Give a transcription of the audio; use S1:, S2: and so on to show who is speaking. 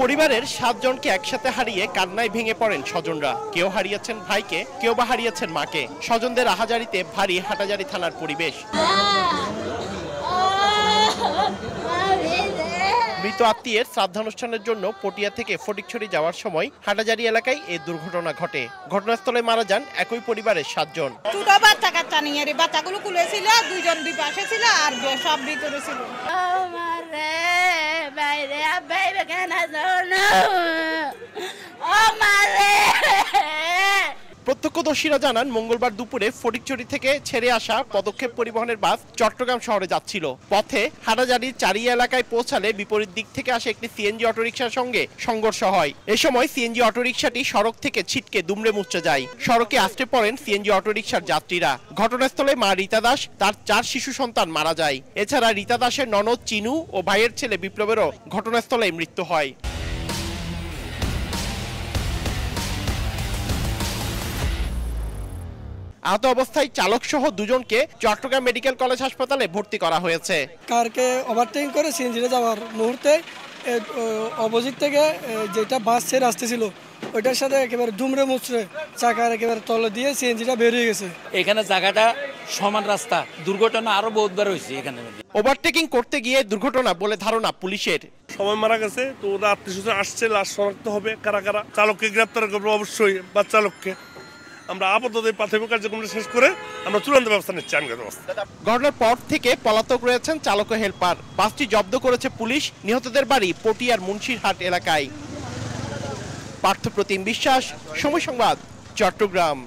S1: পরিবারের সাতজনকে একসাথে হারিয়ে কান্নায় ভেঙে পড়েন স্বজনরা। কেউ হারিয়েছেন ভাইকে, কেউ বা হারিয়েছেন মাকে। স্বজনদের আহাজারিতে ভারী হাটাজারি থানার পরিবেশ। মৃত আত্মীয়ের শ্রাদ্ধানুষ্ঠানের জন্য পটিয়া থেকে ফটিকছড়ি যাওয়ার সময় হাটাজারি এলাকায় এই দুর্ঘটনা ঘটে। ঘটনাস্থলে মারা যান একই পরিবারের সাতজন।
S2: ছোট বাচ্চা কাচ্চা নিয়ে রে বাচ্চাগুলো খুলেছিল দুইজন দুই পাশে ছিল আর সব ভিতরে ছিল।
S3: আমারে বাইরে বাইরে কেন ও মারে
S1: প্রত্যক্ষদর্শীরা জানান, মঙ্গলবার দুপুরে ফটিকছড়ি থেকে ছেড়ে আসা পদক্ষেপ পরিবহনের বাস চট্টগ্রাম শহরে যাচ্ছিল। পথে হাটাজারির চারিয়া এলাকায় পৌঁছালে বিপরীত দিক থেকে আসে একটি সিএনজি অটোরিকশার সঙ্গে সংঘর্ষ হয়। এ সময় সিএনজি অটোরিকশাটি সড়ক থেকে ছিটকে দুমড়ে মুচড়ে যায়। সড়কে আসতে পড়েন সিএনজি অটোরিকশার যাত্রীরা। ঘটনাস্থলে মা রীতা দাস, তার চার শিশু সন্তান মারা যায়। এছাড়া রীতা দাসের ননদ চিনু ও ভাইয়ের ছেলে বিপ্লবেরও ঘটনাস্থলে মৃত্যু হয়। আহত অবস্থায় চালক সহ দুজনকে চট্টগ্রাম মেডিকেল কলেজ হাসপাতালে ভর্তি করা হয়েছে।
S4: কারকে ওভারটেকিং করে সিএনজিতে যাওয়ার মুহূর্তে অপোজিট থেকে যেটা বাস ছেড়ে আসতেছিল ওইটার সাথে একেবারে দুমড়ে মুচড়ে চাকার একেবারে তলে দিয়ে সিএনজিটা বেরিয়ে গেছে।
S5: এখানে জায়গাটা সমান রাস্তা দুর্ঘটনা আরও বহুতবার হয়েছে এখানে।
S1: ওভারটেকিং করতে গিয়ে দুর্ঘটনা বলে ধারণা পুলিশের।
S6: সবাই মারা গেছে তো ওরা আত্মীয় স্বজন আসছে লাশ শনাক্ত হবে কারা কারা? চালককে গ্রেপ্তার করবে অবশ্যই বা চালককে। আমরা আপাতত এই প্রাথমিক কার্যক্রমটা শেষ করে আমরা চূড়ান্ত ব্যবস্থা নিচ্ছি ব্যবস্থা।
S1: ঘটনার পর থেকে পলাতক রয়েছেন চালক হেলপার। বাসটি জব্দ করেছে পুলিশ, নিহতদের বাড়ি পটিয়ার মুন্সিরহাট এলাকায়। পার্থপ্রতিম বিশ্বাস, সময় সংবাদ, চট্টগ্রাম।